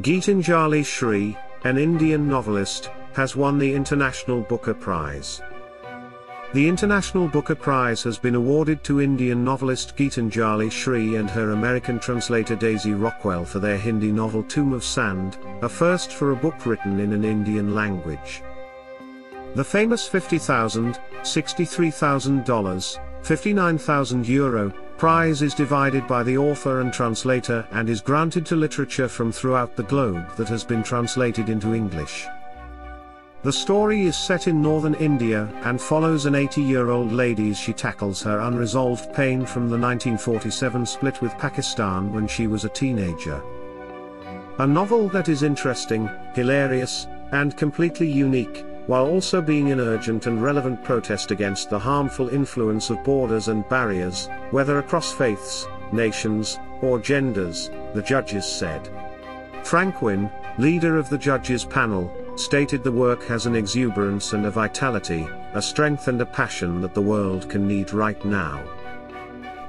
Geetanjali Shree, an Indian novelist, has won the International Booker Prize. The International Booker Prize has been awarded to Indian novelist Geetanjali Shree and her American translator Daisy Rockwell for their Hindi novel Tomb of Sand, a first for a book written in an Indian language. The famous $50,000, $63,000, 59,000 euro prize is divided by the author and translator and is granted to literature from throughout the globe that has been translated into English. The story is set in northern India and follows an 80-year-old lady as she tackles her unresolved pain from the 1947 split with Pakistan when she was a teenager. A novel that is interesting, hilarious, and completely unique, while also being an urgent and relevant protest against the harmful influence of borders and barriers, whether across faiths, nations, or genders, the judges said. Frank Wynne, leader of the judges panel, stated the work has an exuberance and a vitality, a strength and a passion that the world can need right now.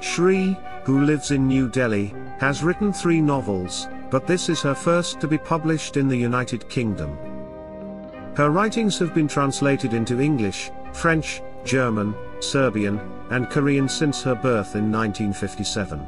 Shree, who lives in New Delhi, has written three novels, but this is her first to be published in the United Kingdom. Her writings have been translated into English, French, German, Serbian, and Korean since her birth in 1957.